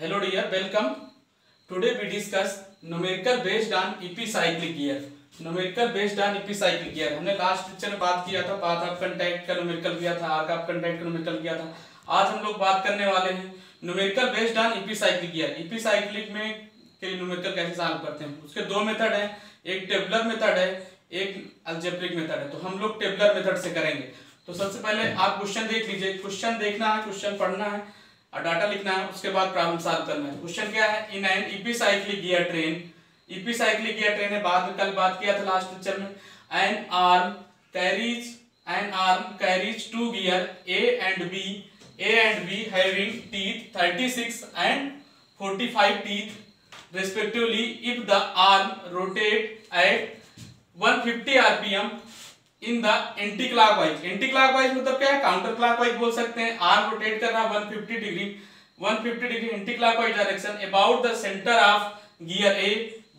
Hello dear welcome today we discuss numerical based on epicyclic gear numerical based on epicyclic gear हमने last lecture में बात किया था path of contact का numerical किया था आर्क ऑफ़ कांटेक्ट का न्यूमेरिकल किया था। आज हम लोग बात करने वाले हैं numerical based on epicyclic gear epicyclic में के न्यूमेरिकल कैसे सॉल्व करते हैं? उसके दो मेथड है. एक टेबुलर मेथड है, एक अलजेब्रिक मेथड है। तो हम लोग टेबुलर मेथड से करेंगे। तो सबसे पहले आप क्वेश्चन देख लीजिए। क्वेश्चन देखना है क्वेश्चन पढ़ना है। और डाटा लिखना है, उसके बाद प्रॉब्लम सॉल्व करना है। क्वेश्चन क्या है? In an epicyclic gear train epicyclic gear train है बाद में कल बात किया था लास्ट लेक्चर में। An arm carries an arm carries two gear A and B A and B having teeth 36 and 45 टीथ respectively, if the arm rotate at 150 rpm in the anti clockwise anti clockwise मतलब क्या है? Counter clockwise बोल सकते हैं। Arm rotate कर रहा है 150 degree 150 degree anti clockwise direction about the centre of gear A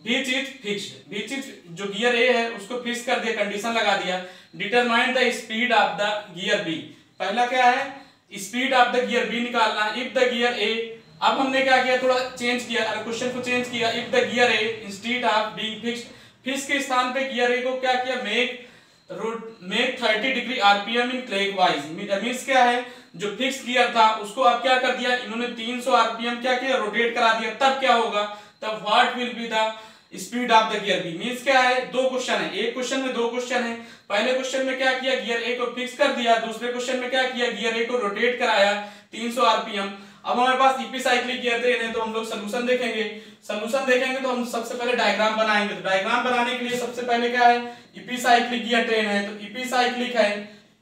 which is fixed which is जो गियर ए है, उसको फिक्स कर दिया कंडीशन लगा दिया। Determine the speed of the gear B पहला क्या है? Speed of the gear B निकालना। इफ़ द गियर ए अब हमने क्या किया? थोड़ा चेंज किया। क्वेश्चन को चेंज किया if the gear A instead of being fixed fix के स्थान पे गियर ए को क्या किया? Make make 30 degree RPM in clockwise means क्या है? जो फिक्स गियर था, उसको अब क्या कर दिया? इन्होंने 300 आरपीएम क्या किया? रोटेट करा दिया। तब क्या होगा? तब what will be the speed of the gear B means क्या है? दो क्वेश्चन है। एक क्वेश्चन में दो क्वेश्चन है। पहले क्वेश्चन में क्या किया? गियर ए को फिक्स कर दिया। दूसरे क्वेश्चन में क्या किया? गियर ए को रोटेट कराया। 300 आरपीएम। अब हमारे पास इपीसाइक्लिक गियर ट्रेन है तो हम लोग सोल्यूशन देखेंगे। सोल्यूशन देखेंगे तो हम सबसे पहले डायग्राम बनाएँगे। तो डायग्राम बनाने के लिए सबसे पहले क्या है? इपीसाइक्लिक गियर ट्रेन है तो इपीसाइक्लिक है।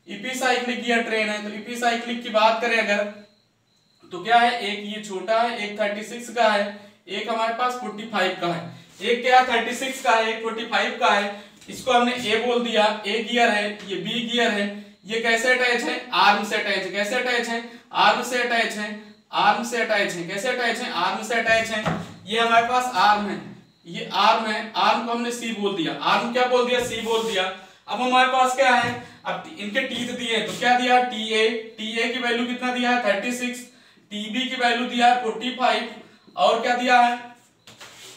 इपीसाइक्लिक गियर ट्रेन है तो इपीसाइक्लिक की बात करें अगर तो क्या है? एक ये छोटा है, एक 36 का है, एक हमारे पास 45 का है। एक क्या 36 का है, एक 45 का है। इसको हमने ए बोल दिया ए गियर है, ये बी गियर है, ये कैसे अटैच है? आर्म से अटैच कैसे अटैच है? आर्म से अटैच है। आर्म से अटैच है। कैसे अटैच है? आर्म से अटैच है। ये हमारे पास आर्म है। ये आर्म है। आर्म को हमने सी बोल दिया। आर्म क्या बोल दिया? सी बोल दिया। अब हमारे पास क्या है? अब इनके टीथ दिए तो क्या दिया? टी ए टी ए की वैल्यू कितना दिया है? थर्टी सिक्स टीबी की वैल्यू दिया है फोर्टी फाइव और क्या दिया है?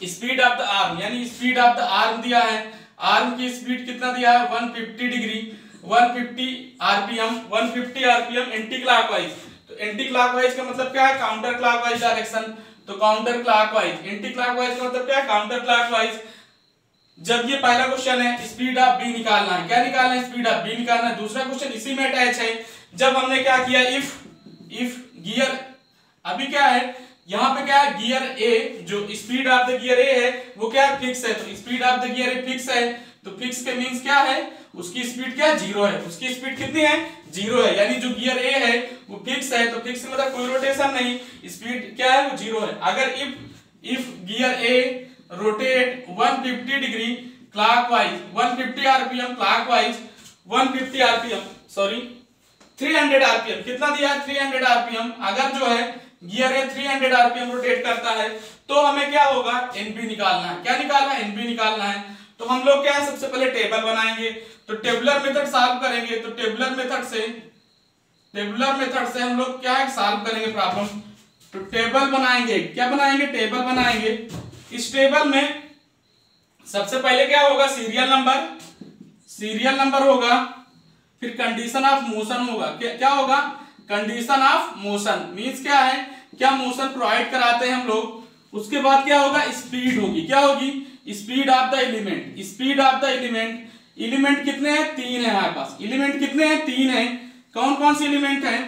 स्पीड ऑफ़ द आर्म यानी स्पीड ऑफ़ द आर्म दिया है। आर्म की स्पीड कितना दिया है? 150 degree 150 RPM 150 RPM anti clockwise तो एंटी क्लॉकवाइज का मतलब क्या है? काउंटर क्लॉकवाइज डायरेक्शन तो काउंटर क्लॉकवाइज एंटी क्लॉकवाइज का मतलब क्या है? काउंटर क्लॉकवाइज जब ये पहला क्वेश्चन है स्पीड ऑफ़ बी निकालना है। क्या निकालना है? स्पीड ऑफ़ बी निकालना है। दूसरा क्वेश्चन इसी में अटैच है। जब हमने क्या किया? इफ़ इफ़ गियर अभी क्या है? यहाँ पे क्या है? गियर ए जो speed of the gear A है, वो क्या है? फिक्स है। तो speed of the gear A fix है। तो फिक्स के मींस क्या है? उसकी स्पीड क्या? ज़ीरो है। उसकी स्पीड कितनी है? ज़ीरो है, यानी जो गियर ए है, वो फिक्स है तो फिक्स मतलब कोई रोटेशन नहीं। स्पीड क्या है? वो ज़ीरो है। अगर if if gear A rotate 150 degree clockwise 150 RPM clockwise 150 RPM sorry 300 RPM कितना दिया है? 300 आरपीएम अगर जो है गियर ए 300 आरपीएम रोटेट करता है तो हमें क्या होगा? एनपी निकालना है। क्या निकालना है? एनपी निकालना है। तो हम लोग क्या है? सबसे पहले टेबल बनाएँगे। तो टेबुलर मेथड सॉल्व करेंगे तो टेबुलर मेथड से, टेबुलर मेथड से हम लोग क्या सॉल्व करेंगे प्रॉब्लम तो टेबल बनाएँगे। क्या बनाएँगे? टेबल बनाएँगे। इस टेबल में सबसे पहले क्या होगा? सीरियल नंबर सीरियल नंबर होगा। फिर कंडीशन ऑफ़ मोशन होगा। क्या क्या होगा? कंडीशन ऑफ़ मोशन मींस क्या है? क्या मोशन प्रोवाइड कराते हैं हम लोग? उसके बाद क्या होगा? स्पीड होगी। क्या होगी? Speed of the element speed of the element element कितने हैं? तीन है हमारे पास। एलिमेंट कितने हैं? तीन है। कौन कौन से एलिमेंट है?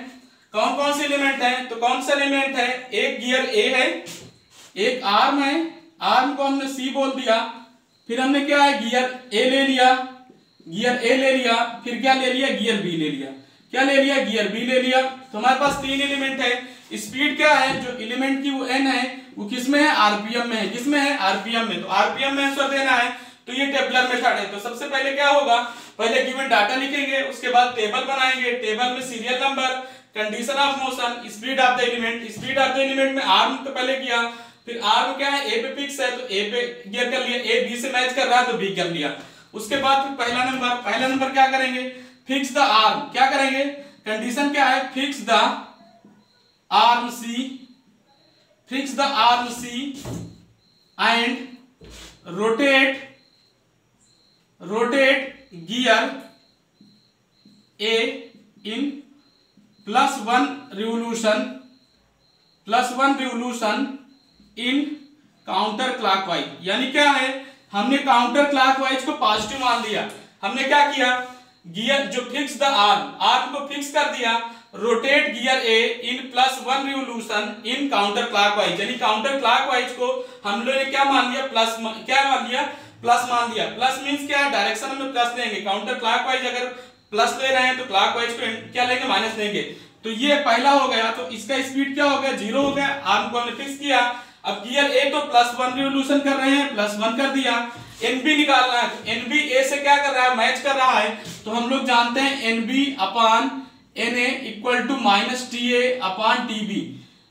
कौन कौन से एलिमेंट है? तो कौन सा एलिमेंट है? एक गियर ए है, एक आर्म है। आर्म को हमने सी बोल दिया। फिर हमने क्या है? गियर ए ले लिया। गियर ए ले लिया। फिर क्या ले लिया? गियर बी ले लिया। क्या ले लिया? गियर बी ले लिया। तो हमारे पास तीन एलिमेंट है। स्पीड क्या है? जो एलिमेंट की वो एन है, वो किसमें है? आरपीएम में है। किसमें है? आरपीएम में। तो आरपीएम में आंसर देना है। तो ये टेबलर मेथड है। तो सबसे पहले क्या होगा? पहले गिवन डाटा लिखेंगे, उसके बाद टेबल बनाएँगे। टेबल में serial number condition of motion speed of the element speed of the element में आर्म तो पहले किया, फिर आर्म क्या है? ए पे फिक्स है तो ए पे गियर कर लिया। ए बी से मैच कर रहा है तो बी कर लिया। उसके बाद फिर पहला नंबर पहला नंबर क्या करेंगे? फिक्स द आर्म क्या करेंगे? कंडीशन क्या है? Fix the arm C fix the arm C and rotate rotate gear A in plus one revolution, plus one revolution in counter clockwise यानी क्या है? हमने काउंटर क्लॉकवाइज को पॉजिटिव मान लिया। हमने क्या किया? गियर जो फिक्स द आर्म आर्म को फिक्स कर दिया। Rotate gear A in plus one revolution in counter clockwise यानी काउंटर क्लॉकवाइज को हम लोगों ने क्या मान लिया? प्लस क्या मान लिया? प्लस मान लिया प्लस मींस क्या डायरेक्शन में प्लस लेंगे काउंटर क्लॉकवाइज अगर प्लस ले रहे हैं तो क्लॉकवाइज को क्या लेंगे? माइनस लेंगे। तो ये पहला हो गया। तो इसका स्पीड क्या हो गया? ज़ीरो हो गया। आर्म को हमने फिक्स किया। अब गियर ए तो प्लस वन रिवोल्यूशन कर रहे हैं। प्लस वन कर दिया। एनबी निकालना है। एनबी ए से क्या कर रहा है? मैच कर रहा है। तो हम लोग जानते हैं NB upon N A equal to minus T A upon T B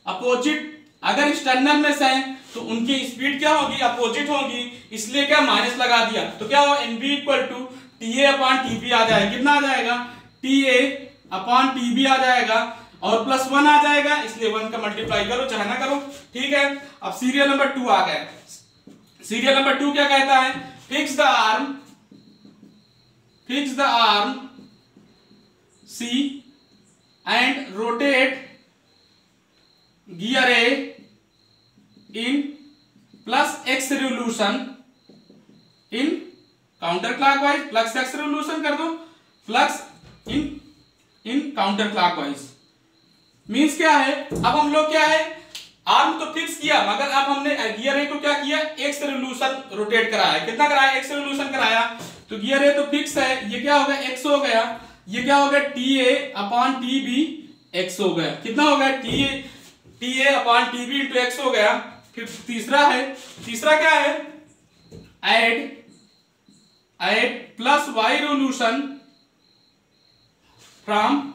opposite अगर एक्सटर्नल में से तो उनकी स्पीड क्या होगी? अपोजिट होगी। इसलिए क्या माइनस लगा दिया? तो क्या हो NB equal to T A upon T B आ जाएगा। कितना आ जाएगा? T A upon T B आ जाएगा और प्लस वन आ जाएगा। इसलिए वन का मल्टीप्लाई करो चाहे ना करो। ठीक है? अब सीरियल नंबर टू आ गया। सीरियल नंबर टू क्या कहता है? Fix the arm fix the arm C and rotate gear A in plus X revolution in counter clockwise plus X revolution कर दो plus in in counter clockwise means क्या है? अब हम लोग क्या है? आर्म तो फिक्स किया, मगर अब हमने गियर ए को क्या किया? एक्स रिवोल्यूशन रोटेट कराया। कितना कराया? एक्स रिवोल्यूशन कराया। तो गियर ए तो फिक्स है। ये क्या हो गया? एक्स हो गया। ये क्या हो गया? T A upon T B X हो गया। कितना हो गया? T A T A upon T B into X हो गया। फिर तीसरा है, तीसरा क्या है? Add add plus Y revolution from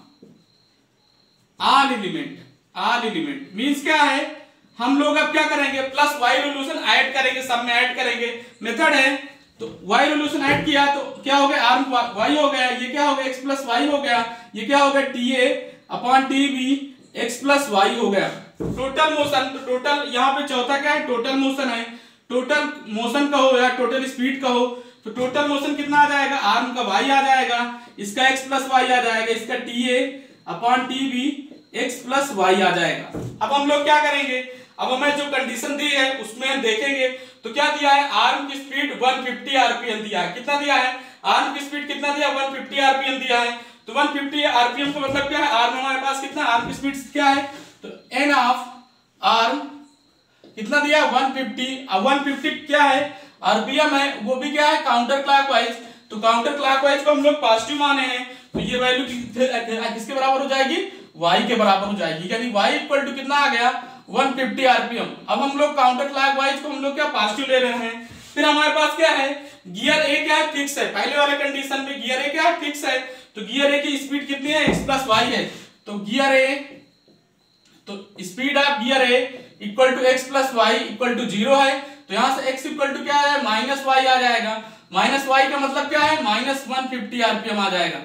all element all element means क्या है? हम लोग अब क्या करेंगे? प्लस वाई रेवोल्यूशन ऐड करेंगे सब में ऐड करेंगे. मेथड है तो वाई रेवोल्यूशन ऐड किया तो क्या हो गया? आर्म वाई हो गया. ये क्या हो गया? एक्स प्लस वाई हो गया. ये क्या हो गया? T A upon T B X plus Y हो गया। टोटल मोशन तो टोटल यहाँ पे चौथा क्या है? टोटल मोशन है। टोटल मोशन कहो या टोटल स्पीड कहो तो टोटल मोशन कितना आ जाएगा? आर्म का वाई आ जाएगा। इसका एक्स प्लस वाई आ जाएगा। इसका T A upon T B X plus Y आ जाएगा। अब हम लोग क्या करेंगे? अब हमें जो कंडीशन दी है, उसमें हम देखेंगे। तो क्या दिया है? आर्म की स्पीड 150 आरपीएम दिया है। कितना दिया है? आर्म की स्पीड कितना दिया? 150 आरपीएम दिया है। तो 150 आरपीएम का मतलब क्या है? आर्म हमारे पास कितना? आर्म स्पीड क्या है? तो एन ऑफ़ आर्म कितना दिया? 150 अब 150 क्या है? आरपीएम है, वो भी क्या है? काउंटर क्लॉकवाइज तो काउंटर क्लॉकवाइज को हम लोग पॉजिटिव माने हैं। तो ये वैल्यू किसके बराबर हो जाएगी? Y के बराबर हो जाएगी। यानी y इक्वल टू कितना आ गया? 150 आरपीएम अब हम लोग काउंटर क्लॉकवाइज को हम लोग क्या पॉजिटिव ले रहे हैं? फिर हमारे पास क्या है? गियर ए क्या है? फिक्स है। पहले वाले कंडीशन में गियर ए क्या है? फिक्स है। तो गियर ए की स्पीड कितनी है? x प्लस वाई है। तो गियर ए तो speed of gear A equal to X plus Y equal to zero है। तो यहाँ से x इक्वल टू क्या है माइनस वाई आ जाएगा। माइनस वाई का मतलब क्या है? माइनस वन फिफ्टी आरपीएम आ जाएगा।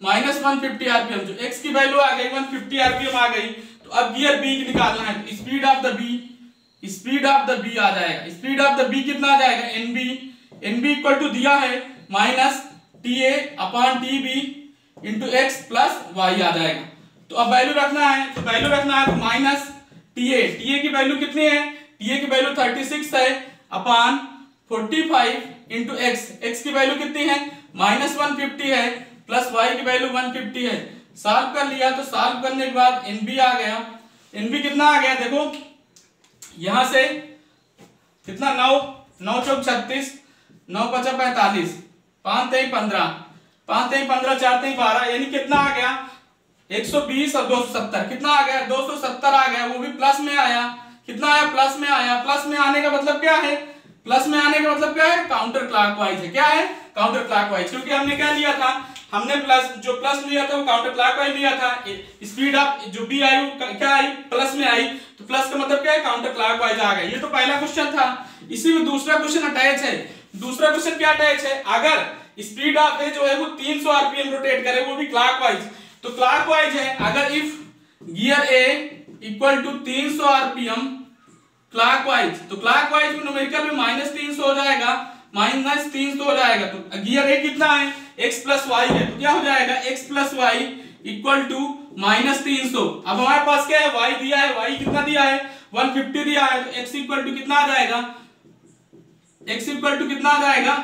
माइनस वन फिफ्टी आरपीएम, जो x की वैल्यू आ गई, वन फिफ्टी आरपीएम आ गई तो अब गियर बी निकालना है। तो speed of the B, speed of the B आ जाएगा। स्पीड ऑफ़ द बी कितना आ जाएगा? N B. N B equal to दिया है minus T A upon T B. Into X plus Y आ जाएगा। तो अब वैल्यू रखना है तो वैल्यू रखना है तो minus T A T A की वैल्यू कितनी है? टी ए की वैल्यू थर्टी सिक्स है। Upon forty five into X X की वैल्यू कितनी है? माइनस वन फिफ्टी है प्लस वाई की वैल्यू 150 है। सॉल्व कर लिया तो सॉल्व करने के बाद एनबी आ गया। एनबी कितना आ गया? देखो, यहाँ से कितना? नौ नौ चौक छत्तीस, नौ पचा पैंतालीस पाँच तेई पंद्रह। पाँच तेई पंद्रह, चार तेई बारह, यानी कितना आ गया? 120 और 270 कितना आ गया? 270 आ गया। वो भी प्लस में आया। कितना आया? प्लस में आया। प्लस में आने का मतलब क्या है? प्लस में आने का मतलब क्या है? काउंटर क्लॉकवाइज है। क्या है? काउंटर क्लॉकवाइज क्योंकि हमने क्या लिया था? हमने प्लस जो प्लस लिया था, वो काउंटर क्लॉकवाइज लिया था। स्पीड ऑफ़ जो बी आई क्या आई? प्लस में आई। तो प्लस का मतलब क्या है? काउंटर क्लॉकवाइज आ गया। ये तो पहला क्वेश्चन था। इसी में दूसरा क्वेश्चन अटैच है। दूसरा क्वेश्चन क्या अटैच है? अगर स्पीड ऑफ़ ए जो है वो 300 आरपीएम रोटेट करे, वो भी क्लॉकवाइज तो क्लॉकवाइज है, अगर if gear A equal to 300 RPM clockwise तो क्लॉकवाइज में न्यूमेरिकल में माइनस तीन सौ हो जाएगा माइनस तीन सौ हो जाएगा। तो गियर ए कितना है? एक्स प्लस वाई है तो क्या हो जाएगा? X plus Y equal to minus तीन सौ। अब हमारे पास क्या है? वाई दिया है वाई कितना दिया है? वन फिफ्टी दिया है तो एक्स इक्वल टू कितना आ जाएगा? एक्स इक्वल टू कितना आ जाएगा?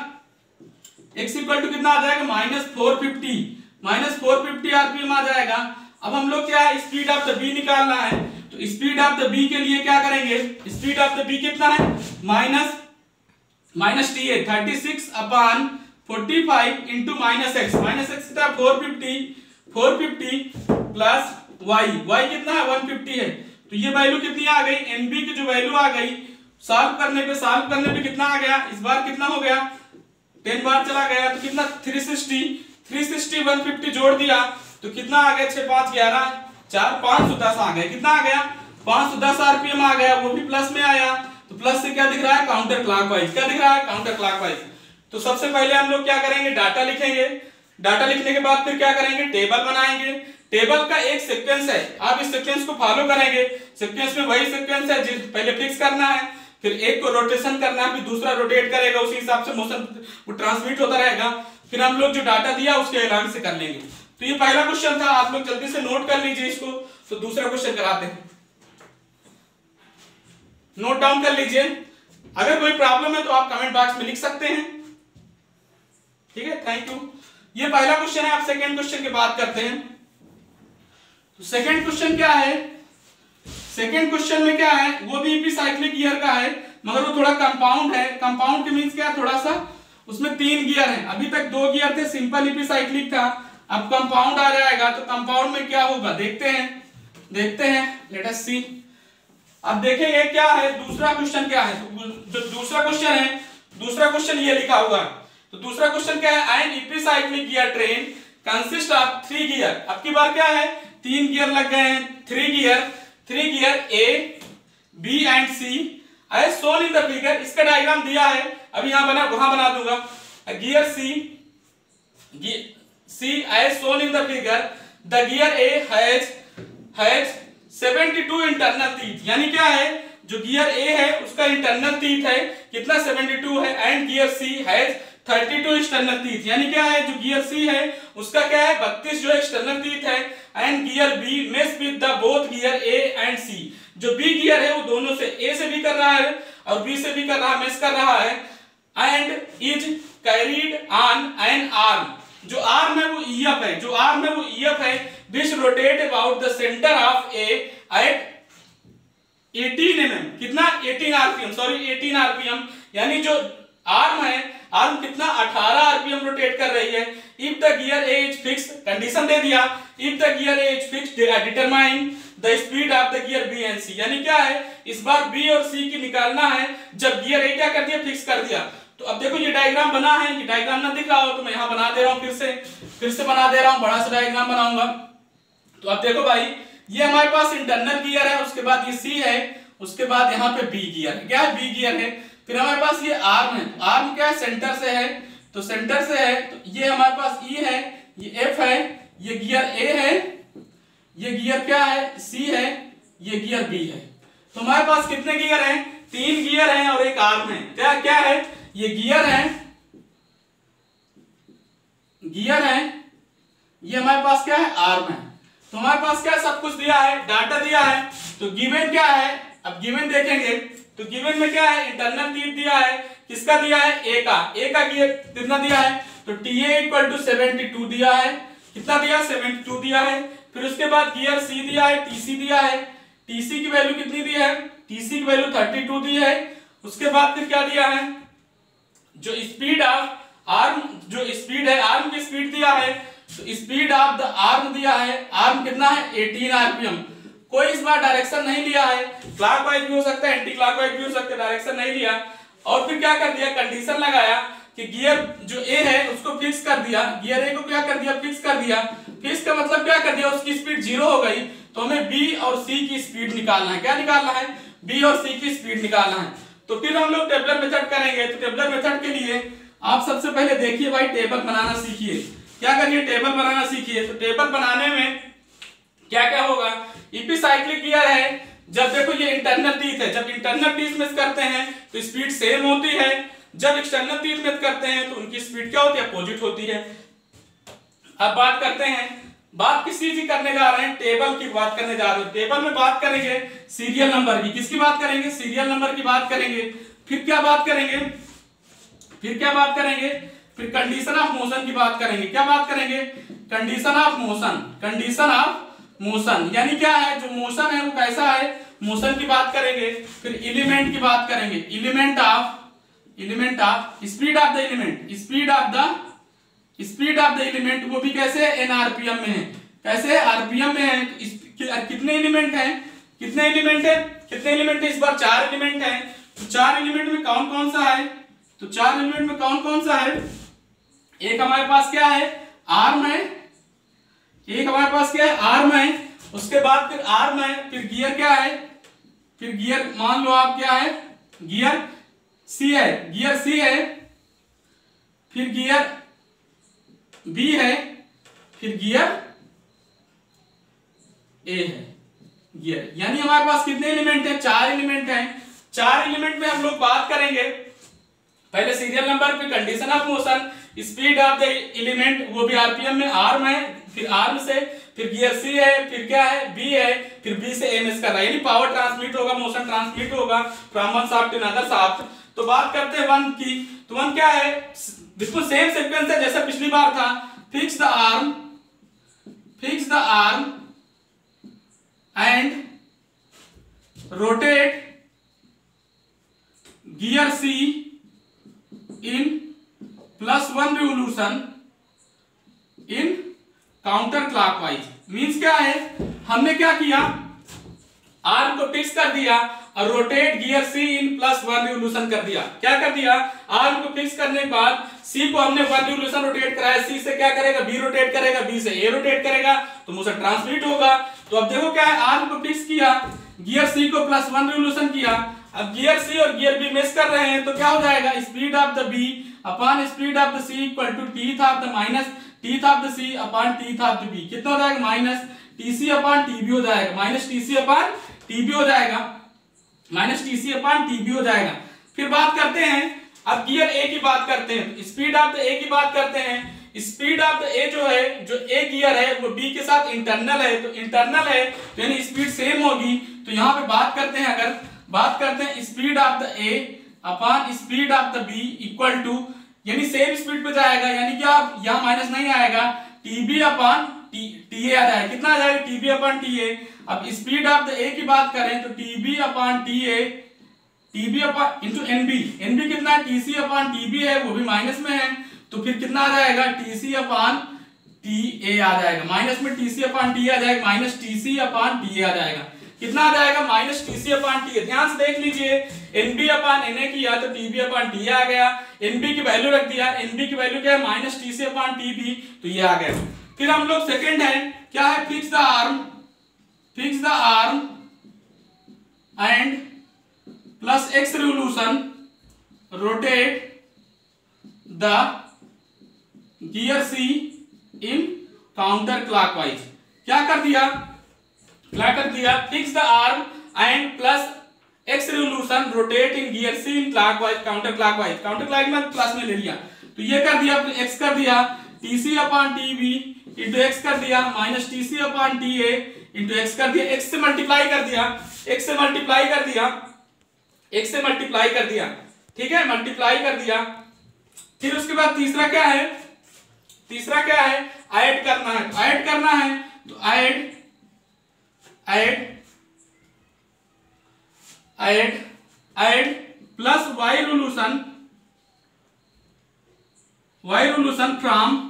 एक्स इक्वल टू कितना आ जाएगा? Minus four fifty minus four fifty RPM आ जाएगा। अब हम लोग क्या है? स्पीड ऑफ़ द बी निकालना है। तो स्पीड ऑफ़ द बी के लिए क्या करेंगे? स्पीड ऑफ़ द बी कितना है? Minus minus T A thirty six upon forty five into minus X minus X कितना four fifty four fifty plus Y Y कितना है? वन फिफ्टी है। तो ये वैल्यू कितनी आ गई? एनबी की जो वैल्यू आ गई सॉल्व करने पे सॉल्व करने पे कितना आ गया? इस बार कितना हो गया? टेन बार चला गया तो कितना? Three sixty three sixty one fifty जोड़ दिया तो कितना आ गया? छह, पाँच, ग्यारह, चार, पाँच सौ दस आ गया। कितना आ गया? पाँच सौ दस आरपीएम आ गया, वो भी प्लस में आया। तो प्लस से क्या दिख रहा है? काउंटर क्लॉकवाइज क्या दिख रहा है? काउंटर क्लॉकवाइज तो सबसे पहले हम लोग क्या करेंगे? डाटा लिखेंगे। डाटा लिखने के बाद फिर क्या करेंगे? टेबल बनाएँगे। टेबल का एक सीक्वेंस है। आप इस सीक्वेंस को फॉलो करेंगे। सीक्वेंस में वही सीक्वेंस है जिस पहले फिक्स करना है। फिर एक को रोटेशन करना है, फिर दूसरा रोटेट करेगा, उसी हिसाब से मोशन ट्रांसमिट होता रहेगा। फिर हम लोग जो डाटा दिया, उसके अलावा से कर लेंगे। तो ये पहला क्वेश्चन था, आप लोग जल्दी से नोट कर लीजिए इसको। तो दूसरा क्वेश्चन कराते हैं। नोट डाउन कर लीजिए। अगर कोई प्रॉब्लम है तो आप कमेंट बॉक्स में लिख सकते हैं। ठीक है? थैंक यू ये पहला क्वेश्चन है, आप सेकेंड क्वेश्चन की बात करते हैं। तो सेकेंड क्वेश्चन क्या है? सेकेंड क्वेश्चन में क्या है? वो भी ईपी साइक्लिक गियर का है, मगर वो थोड़ा कंपाउंड है। कंपाउंड के मीन्स क्या है? थोड़ा सा उसमें तीन गियर है। अभी तक दो गियर थे सिंपल ईपी साइक्लिक था। अब कंपाउंड आ जाएगा तो कंपाउंड में क्या होगा? देखते हैं। देखते हैं। लेट अस सी अब देखेंगे क्या है? दूसरा क्वेश्चन क्या है? तो जो दूसरा क्वेश्चन है, दूसरा क्वेश्चन ये लिखा हुआ है। तो दूसरा क्वेश्चन क्या है? An epicyclic gear train consist of three gear अब की बार क्या है? तीन गियर लग गए हैं। Three gear three gear A, B and C. I shown in the figure इसका डायग्राम दिया है। अभी यहाँ बना, वहाँ बना दूँगा। Gear C C I shown in the figure the gear A has has 72 internal teeth यानी क्या है? जो गियर ए है, उसका इंटरनल टीथ है, कितना? 72 है। And gear C has 32 external teeth यानी क्या है, जो गियर सी है, उसका क्या है 32 जो एक्सटर्नल टीथ है and gear B mesh with the both gear A and C जो बी गियर है, वो दोनों से ए से भी कर रहा है, और बी से भी कर रहा मेस कर रहा है and is carried on an arm जो आर्म है, वो ईएफ है। जो आर्म है, वो ईएफ है। Which rotate about the centre of A at 18 mm कितना? 18 आरपीएम सॉरी 18 आरपीएम यानी जो आर्म है आर्म कितना 18 आरपीएम रोटेट कर रही है। If the gear A is fix condition दे दिया। If the gear A is fix determine the speed of the gear B and C यानी क्या है? इस बार बी और सी की निकालना है। जब गियर ए क्या कर दिया? फिक्स कर दिया। तो अब देखो ये डायग्राम बना है। ये डायग्राम ना दिख रहा हो तो मैं यहाँ बना दे रहा हूँ फिर से। फिर से बना दे रहा हूँ। बड़ा सा डायग्राम बनाऊँगा। तो अब देखो भाई, ये हमारे पास इंटरनल गियर है, उसके बाद ये सी है, उसके बाद यहाँ पे बी गियर है। क्या बी गियर है? फिर हमारे पास ये आर्म है। आर्म क्या है? सेंटर से है। तो सेंटर से है तो ये हमारे पास ई e है, ये एफ़ है, ये गियर ए है, ये गियर क्या है? सी है, ये गियर बी है। तो हमारे पास कितने गियर हैं? तीन गियर हैं और एक आर्म है। क्या क्या है? ये गियर है गियर है, ये हमारे पास क्या है? आर्म है। तो हमारे पास क्या सब कुछ दिया है? डाटा दिया है। तो गिवन क्या है? अब गिवन देखेंगे। तो गिवन में क्या है? इंटरनल तीर दिया है। किसका दिया है? ए का। ए का कितना दिया है? तो T equal to seventy two दिया है। कितना दिया? सेवेंटी टू दिया है। फिर उसके बाद गियर सी दिया है टीसी दिया है। टीसी की वैल्यू कितनी दी है? टीसी की वैल्यू थर्टी टू दी है। उसके बाद फिर क्या दिया है? जो स्पीड ऑफ़ आर्म जो स्पीड है आर्म की स्पीड दिया है। तो स्पीड ऑफ़ द आर्म दिया है। आर्म कितना है? 18 आरपीएम कोई इस बार डायरेक्शन नहीं लिया है। क्लॉकवाइज भी हो सकता है एंटी क्लॉकवाइज भी हो सकता है डायरेक्शन नहीं लिया। और फिर क्या कर दिया? कंडीशन लगाया कि गियर जो ए है, उसको फिक्स कर दिया। गियर ए को क्या कर दिया? फिक्स कर दिया। फिक्स का मतलब क्या कर दिया? उसकी स्पीड ज़ीरो हो गई। तो हमें बी और सी की स्पीड निकालना है। क्या निकालना है? बी और सी की स्पीड निकालना है। तो फिर हम लोग टेबलर मेथड करेंगे। तो टेबलर मेथड के लिए आप सबसे पहले देखिए भाई टेबल बनाना सीखिए। क्या करिए? टेबल बनाना सीखिए। तो टेबल बनाने में क्या क्या होगा? इपीसाइक्लिक गियर है। जब देखो ये इंटरनल टीथ है। जब इंटरनल टीथ में करते हैं तो स्पीड सेम होती है। जब एक्सटर्नल टीथ में करते हैं तो उनकी स्पीड क्या होती है? अपोजिट होती है। अब बात करते हैं। बात किस चीज़ की करने जा रहे हैं टेबल की बात करने जा रहे हैं। टेबल में बात करेंगे सीरियल नंबर की। किसकी बात करेंगे? सीरियल नंबर की बात करेंगे। फिर क्या बात करेंगे? फिर क्या बात करेंगे? फिर कंडीशन ऑफ़ मोशन की बात करेंगे। क्या बात करेंगे? Condition of motion condition of motion यानी क्या है? जो मोशन है, वो कैसा है? मोशन की बात करेंगे, फिर एलिमेंट की बात करेंगे। Element of element of speed of the element speed of the speed of the element वो भी कैसे? एन आरपीएम में है। कैसे? आरपीएम में है। कितने एलिमेंट हैं? कितने एलिमेंट है? कितने एलिमेंट है? इस बार चार एलिमेंट है। तो चार एलिमेंट में कौन कौन सा है? तो चार एलिमेंट में कौन कौन सा है? एक हमारे पास क्या है? आर्म है एक हमारे पास क्या है? आर्म है। उसके बाद फिर आर्म है। फिर गियर क्या है? फिर गियर मान लो आप क्या है? गियर सी है। गियर सी है। फिर गियर बी है। फिर गियर ए है। गियर यानी हमारे पास कितने एलिमेंट है? चार एलिमेंट हैं। चार एलिमेंट में हम लोग बात करेंगे। पहले सीरियल नंबर फिर condition of motion speed of the element वो भी आरपीएम में आर्म है। फिर आर्म से, फिर गियर सी है, फिर क्या है? बी है, फिर बी से एम एस कर रहा है। यानी पावर ट्रांसमिट होगा मोशन ट्रांसमिट होगा फ्रॉम शाफ्ट टू शाफ्ट तो बात करते हैं वन की। तो वन क्या है? बिल्कुल सेम सीक्वेंस है, जैसा पिछली बार था। Fix the arm fix the arm and rotate gear C in plus one revolution in counter clockwise means क्या है? हमने क्या किया? आर्म को फिक्स कर दिया और rotate gear C in plus one revolution कर दिया। क्या कर दिया? आर्म को फिक्स करने के बाद सी को हमने वन रिवोल्यूशन रोटेट कराया। सी से क्या करेगा? बी रोटेट करेगा। बी से ए रोटेट करेगा। तो मोशन ट्रांसमिट होगा। तो अब देखो क्या है? आर्म को फिक्स किया गियर सी को प्लस वन रिवोल्यूशन किया। अब गियर सी और गियर बी मिस कर रहे हैं तो क्या हो जाएगा? Speed of the B upon speed of the C equal to of the minus of the C upon of the B कितना हो जाएगा? माइनस टीसी अपॉन टीबी हो जाएगा। माइनस टीसी अपॉन टीबी हो जाएगा। माइनस टीसी अपॉन टीबी हो जाएगा। फिर बात करते हैं। अब गियर ए की बात करते हैं। स्पीड ऑफ़ द ए की बात करते हैं। स्पीड ऑफ़ द ए जो है, जो ए गियर है, वो बी के साथ इंटरनल है। तो इंटरनल है तो यानी स्पीड सेम होगी। तो यहाँ पे बात करते हैं अगर, बात करते हैं speed of the A upon speed of the B equal to यानी सेम स्पीड पे जाएगा, यानी कि आप यहाँ माइनस नहीं आएगा टीबी अपॉन टी ए आ जाएगा। कितना आ जाएगा? टीबी अपॉन टी ए अब स्पीड ऑफ़ द ए की बात करें तो TB upon T A TB upon into NB NB कितना टीसी अपॉन टीबी है, वो भी माइनस में है। तो फिर कितना आ जाएगा? टीसी अपॉन टी ए आ जाएगा। माइनस में टीसी अपॉन टी आ जाएगा minus TC upon T A आ जाएगा। कितना आ जाएगा? माइनस टीसी अपॉन टी ध्यान से देख लीजिए। एनबी अपॉन एनए किया तो टीबी अपॉन टी आ गया। एनबी की वैल्यू रख दिया। एनबी की वैल्यू क्या है? माइनस टीसी अपॉन टीबी तो ये आ गया। फिर हम लोग सेकंड है। क्या है? Fix the arm fix the arm and plus X revolution rotate the gear C in counter clockwise क्या कर दिया? क्या कर दिया fix the arm and plus X revolution rotate in gear C in clockwise counter clockwise counter clockwise plus में ले लिया। तो ये कर दिया एक्स कर दिया TC upon TV into X कर दिया minus TC upon T A into X कर दिया। एक्स से मल्टीप्लाई कर दिया एक्स से मल्टीप्लाई कर दिया एक्स से मल्टीप्लाई कर दिया। ठीक है? मल्टीप्लाई कर दिया। फिर उसके बाद तीसरा क्या है? तीसरा क्या है? ऐड करना है। ऐड करना है तो add add add add plus Y revolution Y revolution from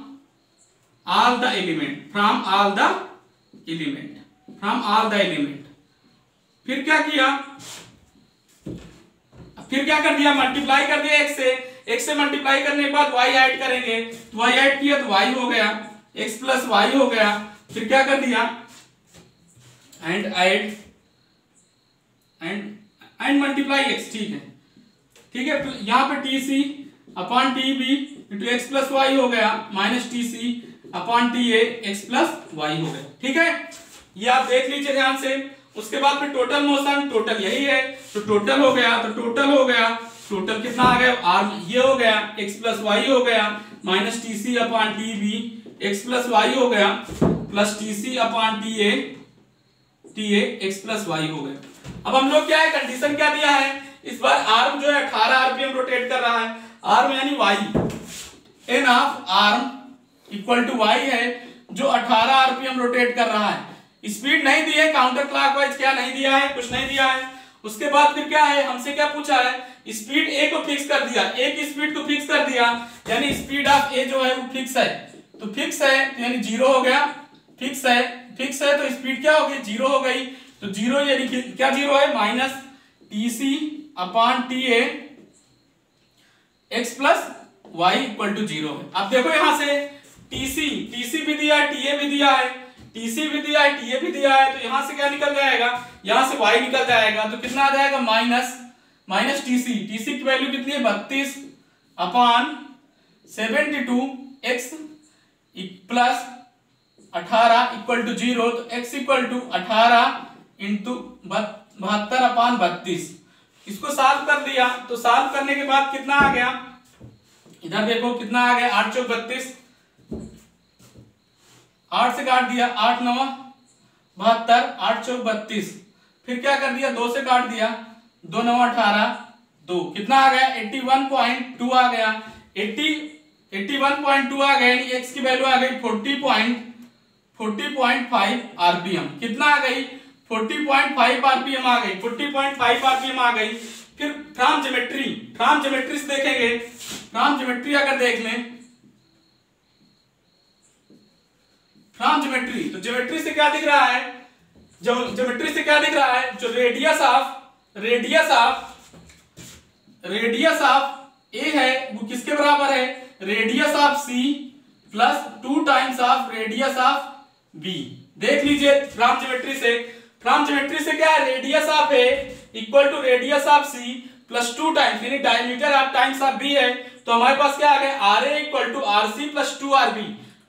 all the element, from all the element, from all the element. फिर क्या किया? फिर क्या कर दिया? मल्टीप्लाई कर दिया x से। x से मल्टीप्लाई करने के बाद y ऐड करेंगे। तो y ऐड किया तो y हो गया। x प्लस वाई हो गया। फिर क्या कर दिया? And add and and multiply x, ठीक है? ठीक है? यहाँ पे T C upon T B into X plus Y हो गया minus T C upon T A X plus Y हो गया। ठीक है? ये आप देख लीजिए ध्यान से। उसके बाद फिर टोटल मोशन टोटल यही है। तो टोटल हो गया तो टोटल हो गया। टोटल कितना आ गया? आर ये हो गया एक्स प्लस वाई हो गया। Minus T C upon T B X plus Y हो गया। Plus T C upon T A T A X plus Y हो गया अब हम लोग क्या है? कंडीशन क्या दिया है? इस बार आर्म जो है, अठारह आरपीएम रोटेट कर रहा है। आर्म यानी Y N of arm equal to Y है, जो 18 आरपीएम रोटेट कर रहा है। स्पीड नहीं दी है काउंटर क्लॉकवाइज क्या नहीं दिया है? कुछ नहीं दिया है। उसके बाद फिर क्या है? हमसे क्या पूछा है? स्पीड ए को फिक्स कर दिया। ए की स्पीड को फिक्स कर दिया। यानी स्पीड ऑफ़ ए जो है, वो फिक्स है। तो फिक्स है तो यानी ज़ीरो हो गया। फिक्स है फिक्स है तो स्पीड क्या हो गई ज़ीरो हो गई। तो ज़ीरो यानी क्या ज़ीरो है? Minus T C upon T A X plus Y equal to zero है। अब देखो यहाँ से टीसी टीसी भी दिया है टीए भी दिया है। टीसी भी दिया है टीए भी दिया है तो यहाँ से क्या निकल जाएगा? यहाँ से वाई निकल जाएगा। तो कितना आ जाएगा? माइनस माइनस टीसी टीसी की वैल्यू कितनी है? बत्तीस upon seventy two X plus अठारह इक्वल टू ज़ीरो तो एक्स इक्वल टू अठारह इंटू बहत्तर अपान बत्तीस। इसको सॉल्व कर दिया तो सॉल्व करने के बाद कितना आ गया? इधर देखो, कितना आ गया? आठ चौक बत्तीस। आठ से काट दिया, आठ नौ, बहत्तर, आठ चौक बत्तीस। फिर क्या कर दिया? दो से काट दिया, दो नौ, अठारह, दो। कितना आ गया? एट्टी वन पॉइंट टू आ गया। Eighty eighty one point two आ गया एक्स की वैल्यू आ गई forty point forty point five RPM कितना आ गई? फोर्टी पॉइंट फाइव आरपीएम आ गई। फोर्टी पॉइंट फाइव आरपीएम आ गई। फिर फ्राम ज्योमेट्री। फ्राम ज्योमेट्री से देखेंगे। फ्राम ज्योमेट्री अगर देख लें फ्राम ज्योमेट्री तो ज्योमेट्री से क्या दिख रहा है? ज्योमेट्री से क्या दिख रहा है? जो radius of radius of radius of A है, वो किसके बराबर है? Radius of C plus two times of radius of B देख लीजिए फ्राम ज्योमेट्री से। फ्राम ज्योमेट्री से क्या है? Radius of A equal to radius of C plus two times यानी diameter of times of B है। तो हमारे पास क्या आ गया? R A equal to R C plus two R B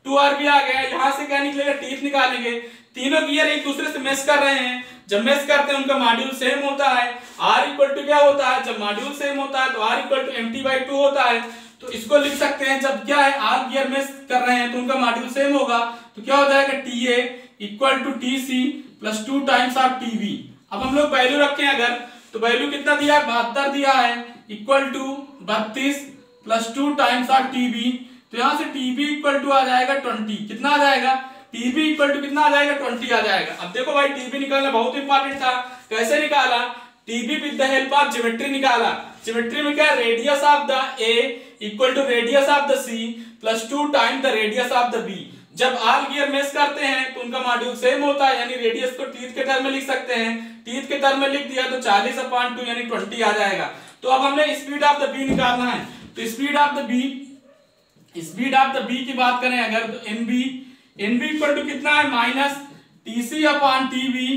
two R B आ गया यहाँ से क्या निकलेगा? टीथ निकालेंगे। तीनों गियर एक दूसरे से मेस कर रहे हैं। जब मेस करते हैं, उनका मॉड्यूल सेम होता है। आर इक्वल टू क्या होता है? जब मॉड्यूल सेम होता है तो R equal to M T by two होता है। तो इसको लिख सकते हैं, जब क्या है? आर गियर मेस कर रहे हैं तो उनका मॉड्यूल सेम होगा। तो क्या हो जाएगा? T A equal to T C plus two times of TV अब हम लोग वैल्यू रखें अगर तो वैल्यू कितना दिया? है बहत्तर दिया है। इक्वल टू बत्तीस plus two times of TV तो यहाँ से टीवी इक्वल टू आ जाएगा ट्वेंटी कितना आ जाएगा? टीवी इक्वल टू कितना आ जाएगा? ट्वेंटी आ जाएगा. अब देखो भाई टीवी निकालना बहुत इंपॉर्टेंट था। कैसे निकाला? TV with the help of geometry निकाला। ज्योमेट्री में क्या? Radius of the A equal to radius of the C plus two time the radius of the B जब आल गियर मेस करते हैं तो उनका मॉड्यूल सेम होता है, यानी रेडियस को टीथ के टर्म में लिख सकते हैं। टीथ के टर्म में लिख दिया तो 40 अपॉन टू यानी 20 आ जाएगा। तो अब हमने स्पीड ऑफ़ द बी निकालना है। तो speed of the B speed of the B की बात करें, अगर तो N B N B equal to कितना है? Minus T C upon T B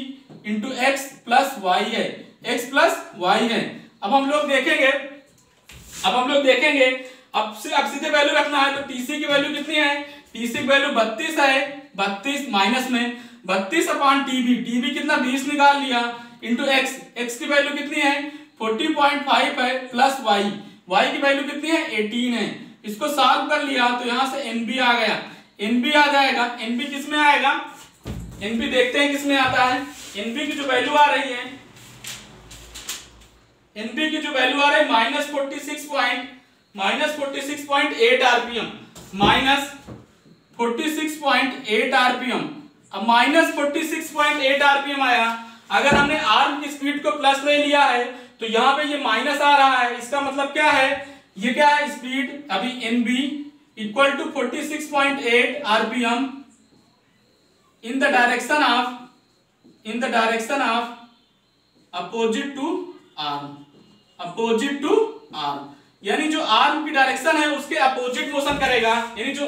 into X plus Y है। एक्स प्लस वाई है। अब हम लोग देखेंगे, अब हम लोग देखेंगे, अब से, अब सीधे वैल्यू रखना है तो टीसी की वैल्यू कितनी है? टीसी की वैल्यू बत्तीस है, बत्तीस माइनस में, बत्तीस अपॉन टीबी टीबी कितना बीस निकाल लिया? इंटू एक्स एक्स की वैल्यू कितनी है? फोर्टी पॉइंट फाइव है प्लस वाई वाई की वैल्यू कितनी है? एटीन है. इसको सॉल्व कर लिया तो यहाँ से एनबी आ गया. एनबी आ जाएगा. एनबी किसमें आएगा? एनबी देखते हैं किसमें आता है. एनबी की जो वैल्यू आ रही है एनबी की जो वैल्यू आ रही है minus forty six point minus forty six point eight RPM minus 46.8 RPM. अब माइनस फोर्टी आरपीएम आया। अगर हमने आर्म की स्पीड को प्लस ले लिया है तो यहाँ पे ये माइनस आ रहा है। इसका मतलब क्या है? ये क्या है स्पीड? अभी N B equal to forty six point eight RPM. In the direction of in the direction of opposite to arm opposite to arm यानी जो आर्म की डायरेक्शन है, उसके अपोजिट मोशन करेगा। यानी जो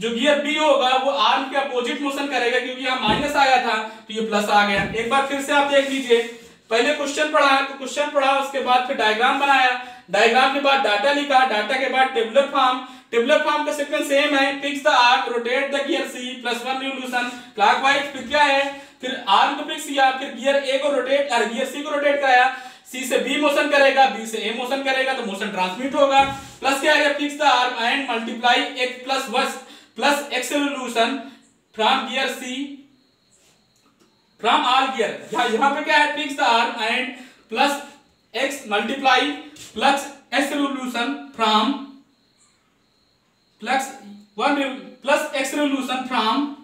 जो गियर बी होगा, वो आर्म के अपोजिट मोशन करेगा, क्योंकि यहाँ माइनस आया था तो ये प्लस आ गया। एक बार फिर से आप देख लीजिए। पहले क्वेश्चन पढ़ा तो क्वेश्चन पढ़ा, उसके बाद फिर डायग्राम बनाया। डायग्राम के बाद डाटा लिखा डाटा के बाद टेबुलर फॉर्म टेबुलर फॉर्म का सीक्वेंस सेम है fix the arc rotate the gear C plus one revolution clockwise फिर क्या है? फिर आर्म को फिक्स किया, फिर गियर ए को रोटेट और गियर सी को रोटेट कराया। सी से बी मोशन करेगा बी से ए मोशन करेगा तो मोशन ट्रांसमिट होगा। प्लस क्या है? Fix the arm and multiply x plus was plus x revolution from gear C, from all gear. यहाँ पे क्या है? Fix the arm and plus x multiply plus x revolution from plus one plus x revolution from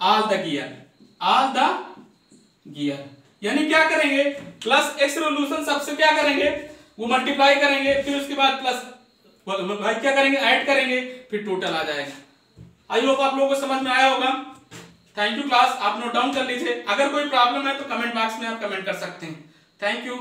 all the gear all the gear यानी क्या करेंगे? Plus x revolution सबसे क्या करेंगे? वो मल्टीप्लाई करेंगे, फिर उसके बाद प्लस भाई क्या करेंगे? ऐड करेंगे, फिर टोटल आ जाएगा। आई होप आप लोगों को समझ में आया होगा। थैंक यू क्लास आप नोट डाउन कर लीजिए। अगर कोई प्रॉब्लम है तो कमेंट बॉक्स में आप कमेंट कर सकते हैं। Thank you